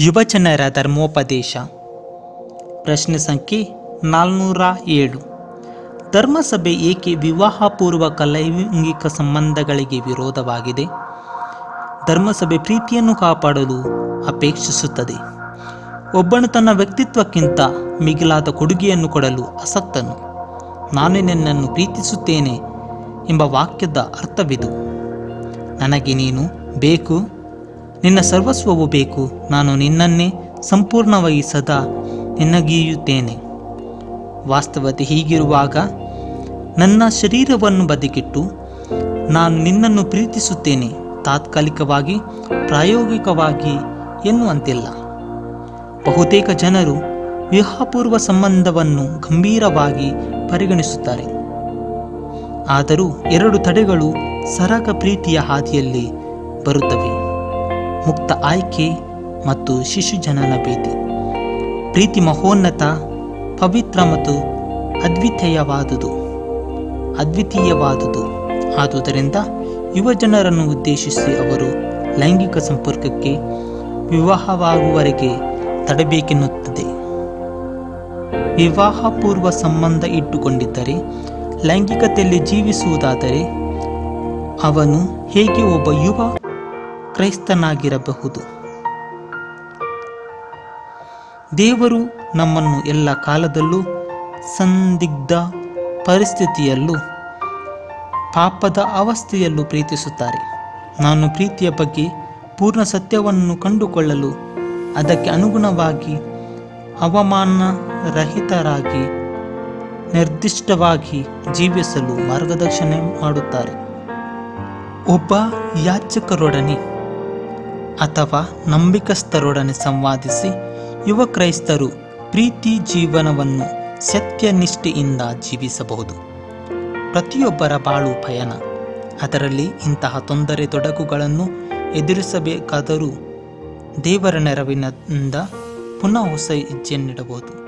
ಯುವಜನರ ಧರ್ಮೋಪದೇಶ. ಪ್ರಶ್ನೆ ಸಂಖ್ಯೆ ನಾಲ್ನೂರ ಏಳು. ಧರ್ಮಸಭೆ ಏಕೆ ವಿವಾಹಪೂರ್ವ ಲೈಂಗಿಕ ಸಂಬಂಧಗಳಿಗೆ ವಿರೋಧವಾಗಿದೆ? ಧರ್ಮಸಭೆ ಪ್ರೀತಿಯನ್ನು ಕಾಪಾಡಲು ಅಪೇಕ್ಷಿಸುತ್ತದೆ. ಒಬ್ಬನು ತನ್ನ ವ್ಯಕ್ತಿತ್ವಕ್ಕಿಂತ ಮಿಗಿಲಾದ ಕೊಡುಗೆಯನ್ನು ಕೊಡಲು ಅಸಕ್ತನು ನಾನು ನಿನ್ನನ್ನು ಪ್ರೀತಿಸುತ್ತೇನೆ ಎಂಬ ವಾಕ್ಯದ ಅರ್ಥವಿದು. ನನಗೆ ನೀನು ಬೇಕು. ನಿನ್ನ ಸರ್ವಸ್ವವು ಬೇಕು. ನಾನು ನಿನ್ನನ್ನೇ ಸಂಪೂರ್ಣವಾಗಿ ಸದಾ ನಿನ್ನಗೀಯುತ್ತೇನೆ ವಾಸ್ತವತೆ ಹೀಗಿರುವಾಗ ನನ್ನ ಶರೀರವನ್ನು ಬದಿಗಿಟ್ಟು ನಾನು ನಿನ್ನನ್ನು ಪ್ರೀತಿಸುತ್ತೇನೆ. ತಾತ್ಕಾಲಿಕವಾಗಿ, ಪ್ರಾಯೋಗಿಕವಾಗಿ ಎನ್ನುವಂತಿಲ್ಲ. ಬಹುತೇಕ ಜನರು ವಿವಾಹಪೂರ್ವ ಸಂಬಂಧವನ್ನು ಗಂಭೀರವಾಗಿ ಪರಿಗಣಿಸುತ್ತಾರೆ. ಆದರೂ ಎರಡು ತಡೆಗಳು ಸರಗ ಪ್ರೀತಿಯ ಹಾದಿಯಲ್ಲಿ ಬರುತ್ತವೆ. ಮುಕ್ತ ಆಯ್ಕೆ ಮತ್ತು ಶಿಶು ಜನನ ಭೀತಿ ಪ್ರೀತಿ ಮಹೋನ್ನತ, ಪವಿತ್ರ ಮತ್ತು ಅದ್ವಿತೀಯವಾದುದು. ಅದ್ವಿತೀಯವಾದುದು. ಆದುದರಿಂದ ಯುವ ಜನರನ್ನು ಉದ್ದೇಶಿಸಿ ಅವರು ಲೈಂಗಿಕ ಸಂಪರ್ಕಕ್ಕೆ ವಿವಾಹವಾಗುವವರೆಗೆ ತಡಬೇಕೆನ್ನುತ್ತದೆ. ವಿವಾಹಪೂರ್ವ ಸಂಬಂಧ ಇಟ್ಟುಕೊಂಡಿದ್ದರೆ, ಲೈಂಗಿಕತೆಯಲ್ಲಿ ಜೀವಿಸುವುದಾದರೆ, ಅವನು ಹೇಗೆ ಒಬ್ಬ ಯುವ ಕ್ರೈಸ್ತನಾಗಿರಬಹುದು. ದೇವರು ನಮ್ಮನ್ನು ಎಲ್ಲ ಕಾಲದಲ್ಲೂ, ಸಂದಿಗ್ಧ ಪರಿಸ್ಥಿತಿಯಲ್ಲೂ, ಪಾಪದ ಅವಸ್ಥೆಯಲ್ಲೂ ಪ್ರೀತಿಸುತ್ತಾರೆ. ನಾನು ಪ್ರೀತಿಯ ಬಗ್ಗೆ ಪೂರ್ಣ ಸತ್ಯವನ್ನು ಕಂಡುಕೊಳ್ಳಲು ಅದಕ್ಕೆ ಅನುಗುಣವಾಗಿ ಅವಮಾನರಹಿತರಾಗಿ, ನಿರ್ದಿಷ್ಟವಾಗಿ ಜೀವಿಸಲು ಮಾರ್ಗದರ್ಶನ ಮಾಡುತ್ತಾರೆ. ಒಬ್ಬ ಯಾಚಕರೊಡನೆ ಅಥವಾ ನಂಬಿಕಸ್ಥರೊಡನೆ ಸಂವಾದಿಸಿ ಯುವ ಕ್ರೈಸ್ತರು ಪ್ರೀತಿ ಜೀವನವನ್ನು ಸತ್ಯನಿಷ್ಠೆಯಿಂದ ಜೀವಿಸಬಹುದು. ಪ್ರತಿಯೊಬ್ಬರ ಬಾಳು ಪಯಣ. ಅದರಲ್ಲಿ ಇಂತಹ ತೊಂದರೆ ತೊಡಕುಗಳನ್ನು ಎದುರಿಸಬೇಕಾದರೂ ದೇವರ ನೆರವಿನಿಂದ ಪುನಃ ಹೊಸ ಹೆಜ್ಜೆಯನ್ನಿಡಬಹುದು